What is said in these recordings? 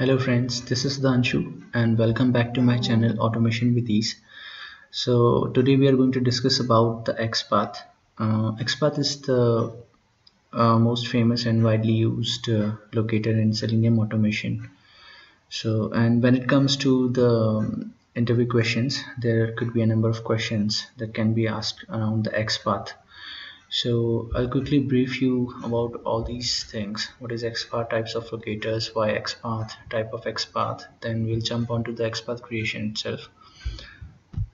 Hello friends, this is Dhanshu and welcome back to my channel Automation with Ease. So today we are going to discuss about the XPath. Uh, XPath is the uh, most famous and widely used uh, locator in Selenium automation. So and when it comes to the um, interview questions, there could be a number of questions that can be asked around the XPath so I'll quickly brief you about all these things. What is XPath types of locators? Why XPath type of XPath? Then we'll jump onto the XPath creation itself.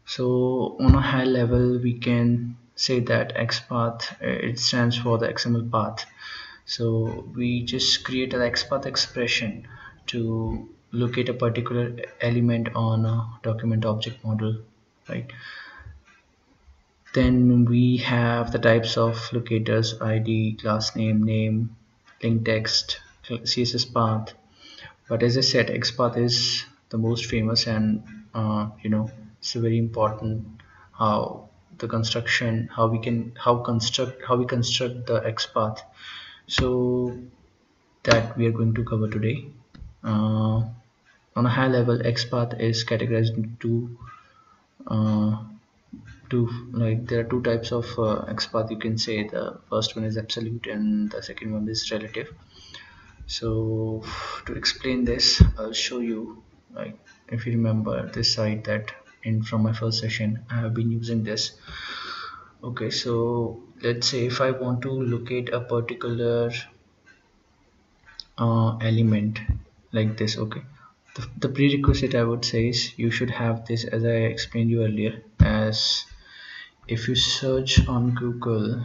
So on a high level we can say that XPath uh, it stands for the XML path. So we just create an XPath expression to locate a particular element on a document object model right then we have the types of locators id class name name link text css path. But as i said xpath is the most famous and uh, you know it's very important how the construction how we can how construct how we construct the xpath so that we are going to cover today. Uh, on a high level xpath is categorized into uh, two like there are two types of uh, XPath you can say. The first one is absolute and the second one is relative. So to explain this I'll show you like if you remember this site that in from my first session I have been using this. Okay so let's say if I want to locate a particular uh, element like this okay the, the prerequisite I would say is you should have this as I explained you earlier as if you search on Google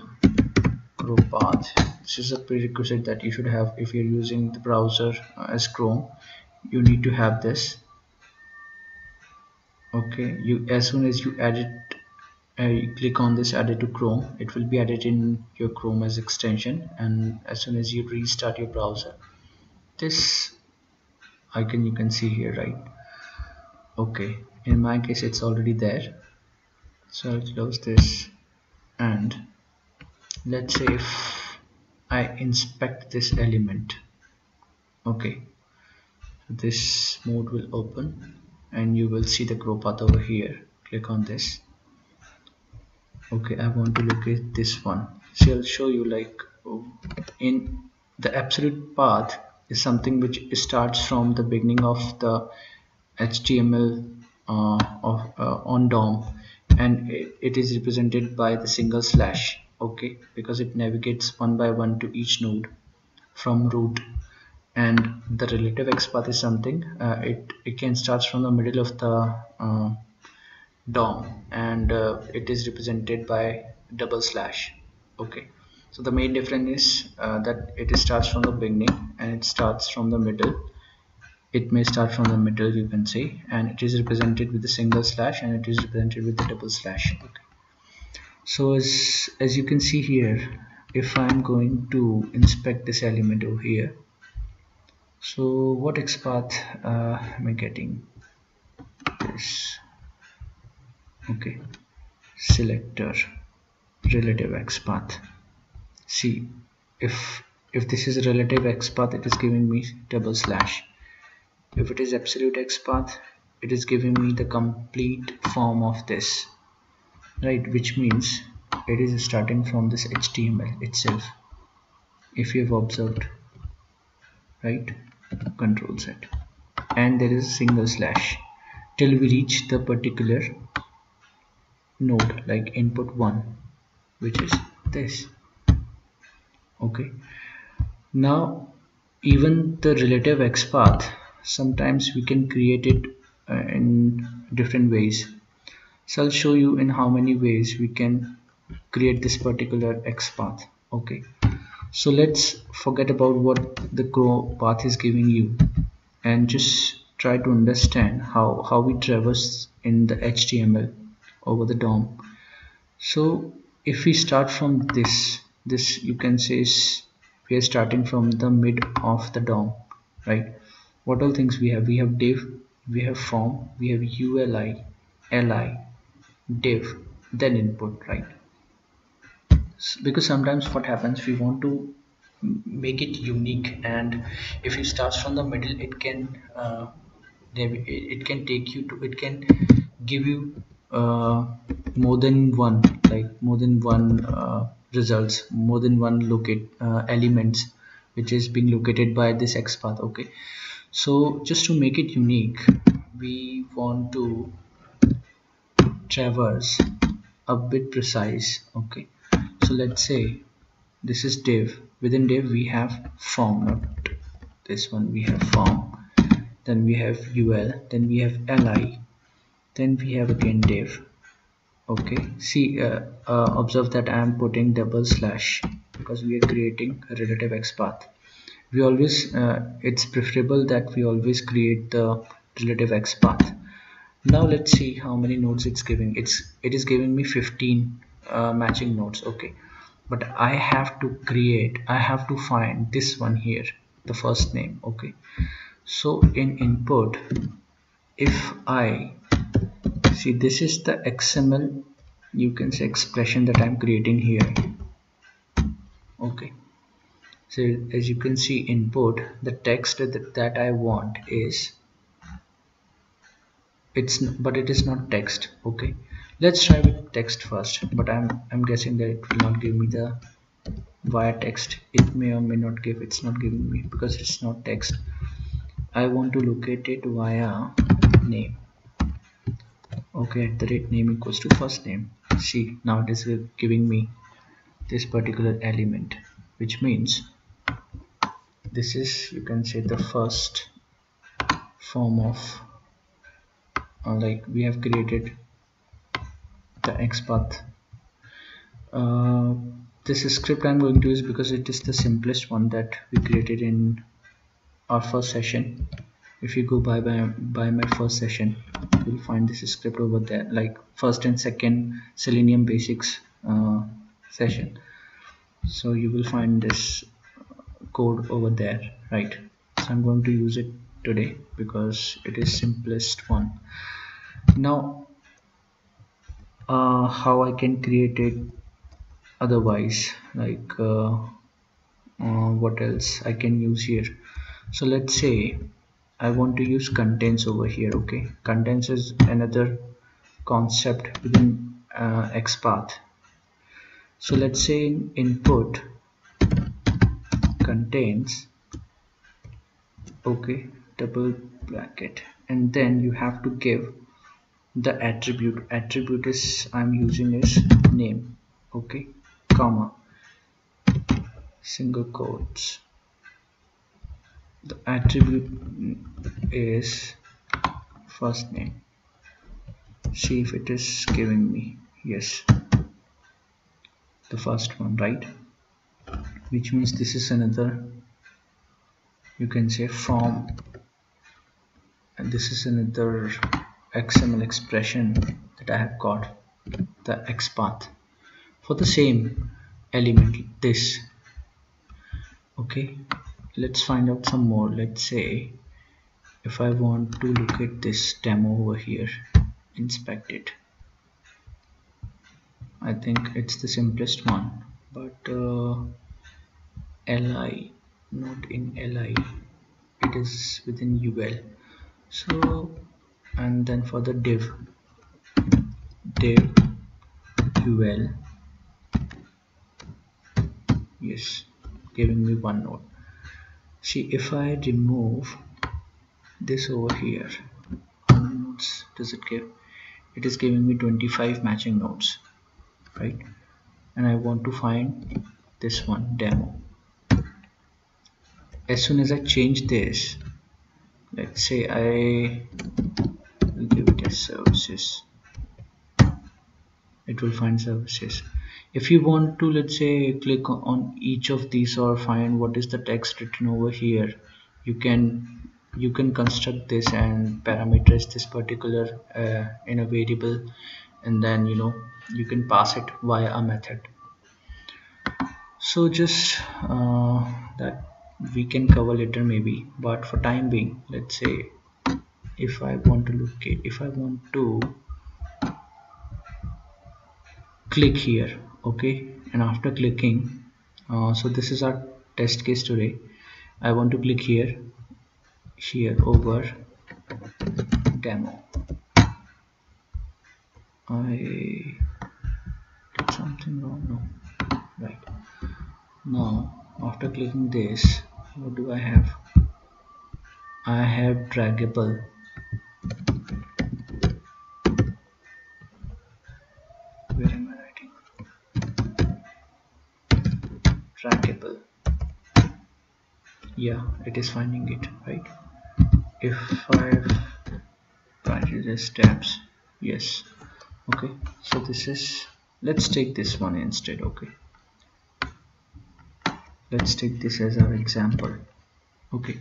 ChroPath this is a prerequisite that you should have if you're using the browser uh, as Chrome. You need to have this. Okay you as soon as you add it uh, you click on this add it to Chrome it will be added in your Chrome as extension and as soon as you restart your browser. This icon you can see here right? Okay. In my case it's already there. So I'll close this. And let's say if I inspect this element. Okay. This mode will open and you will see the ChroPath over here. Click on this. Okay I want to look at this one. So I'll show you like in the absolute path is something which starts from the beginning of the HTML uh, of, uh, on DOM and it, it is represented by the single slash okay? Because it navigates one by one to each node from root. And the relative xpath is something uh, it it can start from the middle of the uh, DOM and uh, it is represented by double slash okay so the main difference is uh, that it starts from the beginning and it starts from the middle. It may start from the middle you can see and it is represented with a single slash and it is represented with a double slash. Okay. so as as you can see here if I'm going to inspect this element over here so what XPath uh, am I getting? This okay selector relative XPath see if if this is relative XPath it is giving me double slash. If it is absolute XPath it is giving me the complete form of this right? Which means it is starting from this HTML itself if you have observed right? Control set and there is a single slash. Till we reach the particular node like input 1 which is this okay. Now even the relative XPath sometimes we can create it uh, in different ways. So I'll show you in how many ways we can create this particular XPath okay. So let's forget about what the ChroPath is giving you and just try to understand how how we traverse in the HTML over the DOM. So if we start from this this you can say is we are starting from the mid of the DOM right? What all things we have? We have div we have form we have uli li div then input right? Because sometimes what happens we want to make it unique and if it starts from the middle it can uh, it can take you to it can give you uh, more than one like more than one uh, results more than one locate uh, elements which is being located by this XPath okay? So just to make it unique we want to traverse a bit precise okay? So let's say this is div. Within div we have form not this one. We have form then we have ul then we have li then we have again div okay. See uh, uh, observe that I am putting double slash because we are creating a relative XPath we always uh, it's preferable that we always create the relative XPath now let's see how many nodes it's giving. It's it is giving me 15 uh, matching nodes. Okay. But I have to create I have to find this one here the first name. Okay. So in input if I see this is the XML you can say expression that I'm creating here. Okay. So as you can see input the text that, that I want is it's but it is not text okay? Let's try with text first but I'm I'm guessing that it will not give me the via text. It may or may not give it's not giving me because it's not text. I want to locate it via name okay at the rate name equals to first name. See now it is giving me this particular element which means this is you can say the first form of uh, like we have created the XPath uh, this script I'm going to use because it is the simplest one that we created in our first session if you go by by, by my first session you'll find this script over there like first and second selenium basics uh, session. So you will find this code over there right? So I'm going to use it today because it is simplest one. Now uh, how I can create it otherwise like uh, uh, what else I can use here? So let's say I want to use contains over here okay? Contains is another concept within uh, XPath. So let's say in input contains okay double bracket. And then you have to give the attribute. Attribute is I'm using is name okay? Comma single quotes. The attribute is first name. See if it is giving me. Yes. The first one right? Which means this is another you can say from and this is another XML expression that I have got the XPath for the same element this. Okay. Let's find out some more. Let's say if I want to look at this demo over here inspect it I think it's the simplest one. But uh, li not in li it is within ul so and then for the div div ul yes giving me one node see if I remove this over here. How many nodes does it give? It is giving me 25 matching nodes right? And I want to find this one demo. As soon as I change this let's say I give it as services. It will find services. If you want to let's say click on each of these or find what is the text written over here you can you can construct this and parameterize this particular uh, in a variable and then you know you can pass it via a method. So just uh, that we can cover later maybe but for time being let's say if I want to look at if I want to click here okay and after clicking uh, so this is our test case today. I want to click here here over demo. I did something wrong no. Right. Now after clicking this what do I have? I have draggable. Where am I writing? Draggable. Yeah it is finding it right if I branches as steps yes. Okay so this is let's take this one instead okay. Let's take this as our example okay.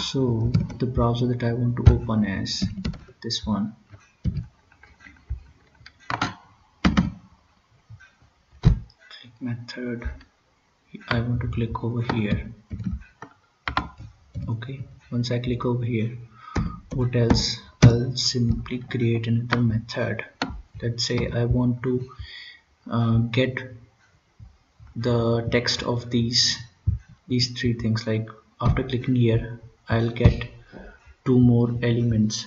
So the browser that I want to open is this one. Click method. I want to click over here once I click over here. What else? I'll simply create another method let's say I want to uh, get the text of these these three things. Like after clicking here I'll get two more elements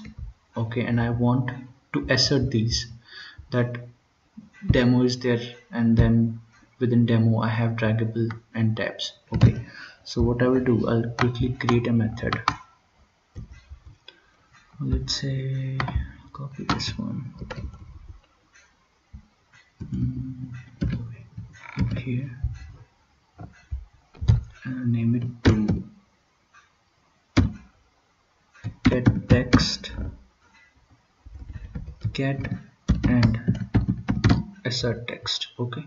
okay? And I want to assert these. That demo is there and then within demo I have draggable and tabs okay so what I will do I'll quickly create a method. Let's say copy this one. Mm, here and name it to get text. Get and assert text. Okay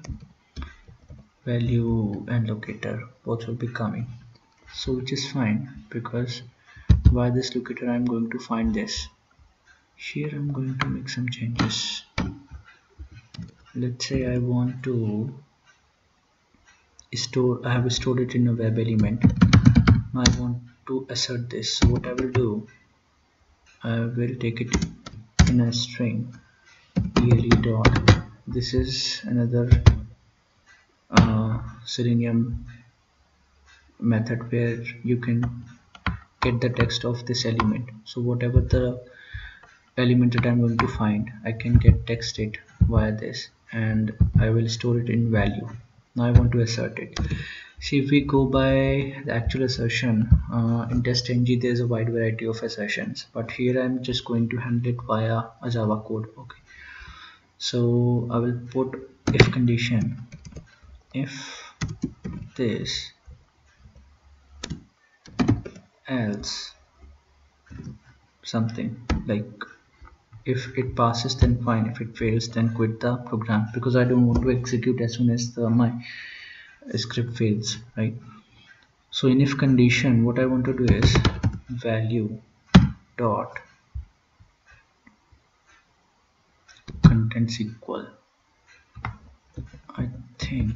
value and locator both will be coming. So which is fine because by this locator I'm going to find this. Here I'm going to make some changes. Let's say I want to store I have stored it in a web element. I want to assert this. So what I will do I will take it in a string ele dot. This is another uh, selenium method where you can get the text of this element. So whatever the element that I'm going to find I can get text it via this and I will store it in value. Now I want to assert it. See if we go by the actual assertion uh, in testng there's a wide variety of assertions but here I'm just going to handle it via a Java code okay? So I will put if condition if this else something like if it passes then fine if it fails then quit the program because I don't want to execute as soon as the, my script fails right? So in if condition what I want to do is value dot contents equal I think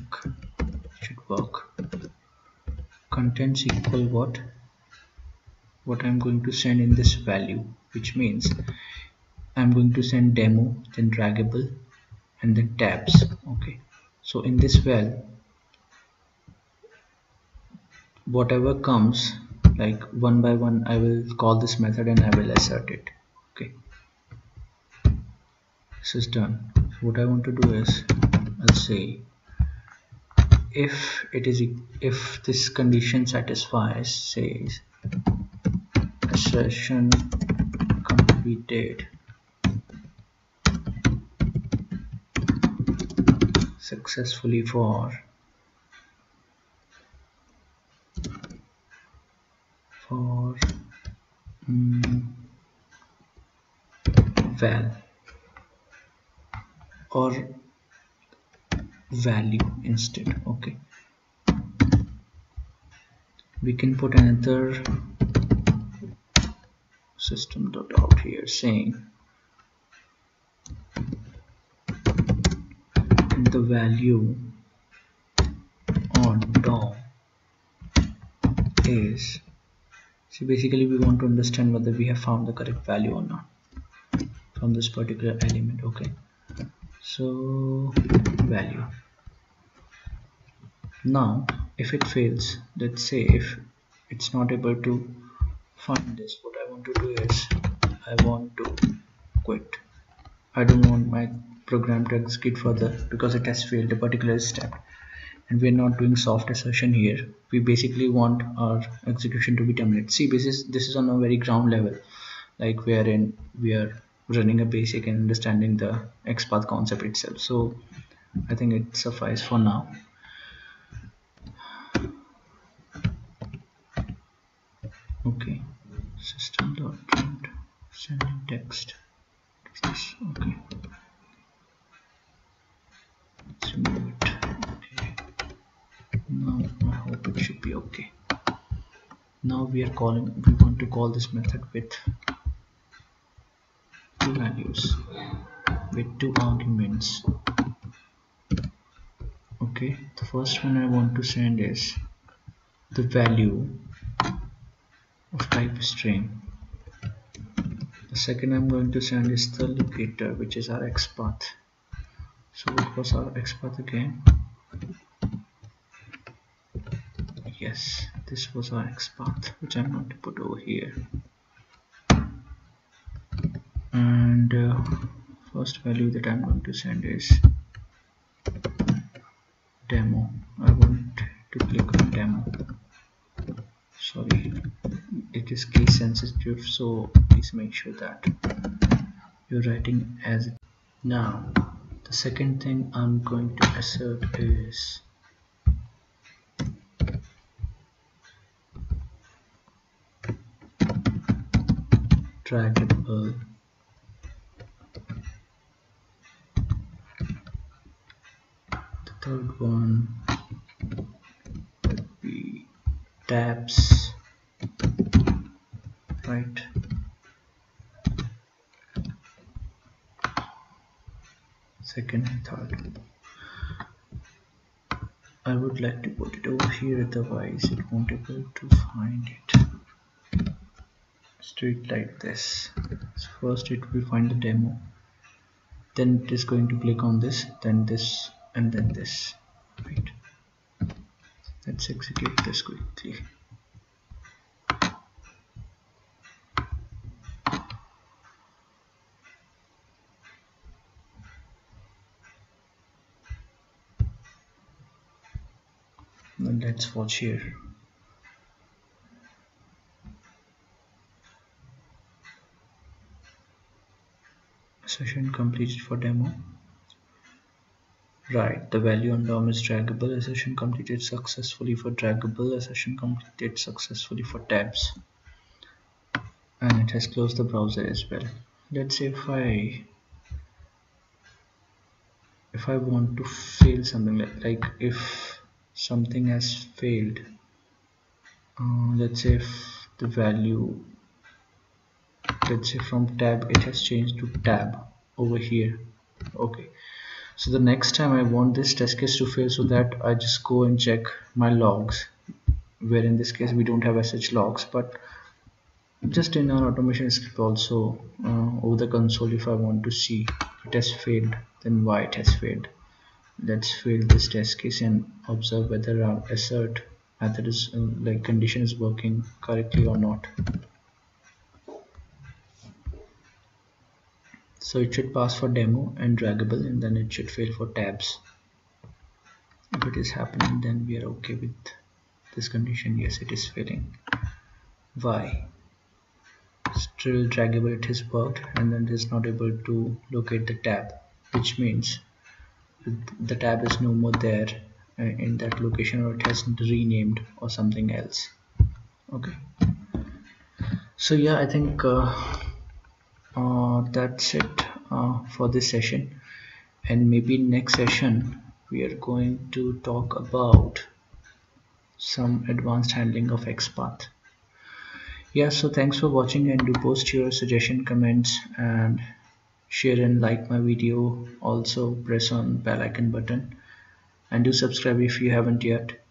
should work. Contents equal what? What I'm going to send in this value which means I'm going to send demo then draggable and then tabs okay? So in this well whatever comes like one by one I will call this method and I will assert it okay? This is done. What I want to do is I'll say if it is if this condition satisfies says assertion completed. Successfully for for um, val or value instead okay. We can put another system dot out here saying the value on DOM is so basically we want to understand whether we have found the correct value or not from this particular element okay so value. Now if it fails let's say if it's not able to find this. What I want to do is I want to quit. I don't want my program to execute further because it has failed a particular step. And we're not doing soft assertion here. We basically want our execution to be terminated. See this is this is on a very ground level. Like wherein we are running a basic and understanding the XPath concept itself. So I think it suffice for now. Okay. System dot print. Sending text. Okay. Let's remove it okay. Now I hope it should be okay. Now we are calling we want to call this method with with two arguments. Okay the first one I want to send is the value of type string. The second I'm going to send is the locator which is our XPath so what was our XPath again? Yes this was our XPath which I'm going to put over here and uh, first value that I'm going to send is demo. I want to click on demo. Sorry. It is case sensitive so please make sure that you're writing as now the second thing I'm going to assert is draggable third one would be tabs. Right. Second and third. I would like to put it over here otherwise it won't be able to find it. Straight like this. So first it will find the demo. Then it is going to click on this then this and then this. Right. Let's execute this quickly. And let's watch here. Session completed for demo right. The value on DOM is draggable session completed successfully for draggable session completed successfully for tabs. And it has closed the browser as well. Let's say if I if I want to fail something like, like if something has failed uh, let's say if the value let's say from tab it has changed to tab over here. Okay so the next time I want this test case to fail so that I just go and check my logs where in this case we don't have sh logs but just in our automation script also uh, over the console if I want to see it has failed then why it has failed? Let's fail this test case and observe whether our assert method is uh, like condition is working correctly or not so it should pass for demo and draggable and then it should fail for tabs. If it is happening then we are okay with this condition. Yes it is failing. Why? Still draggable it has worked and then it is not able to locate the tab which means the tab is no more there uh, in that location or it has renamed or something else. Okay. So yeah I think uh, uh, that's it uh, for this session. And maybe next session we are going to talk about some advanced handling of XPath. Yeah so thanks for watching and do post your suggestion comments and share and like my video. Also press on bell icon button. And do subscribe if you haven't yet